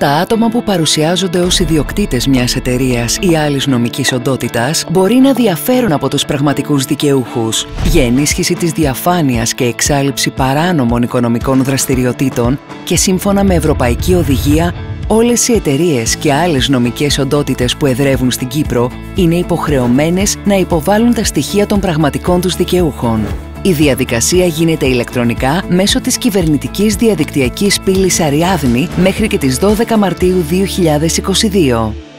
Τα άτομα που παρουσιάζονται ως ιδιοκτήτες μιας εταιρείας ή άλλης νομικής οντότητας μπορεί να διαφέρουν από τους πραγματικούς δικαιούχους. Για ενίσχυση της διαφάνειας και εξάλληψη παράνομων οικονομικών δραστηριοτήτων και σύμφωνα με Ευρωπαϊκή Οδηγία, όλες οι εταιρείες και άλλες νομικές οντότητες που εδρεύουν στην Κύπρο είναι υποχρεωμένες να υποβάλουν τα στοιχεία των πραγματικών τους δικαιούχων. Η διαδικασία γίνεται ηλεκτρονικά μέσω της κυβερνητικής διαδικτυακής πύλης Αριάδνη μέχρι και τις 12 Μαρτίου 2022.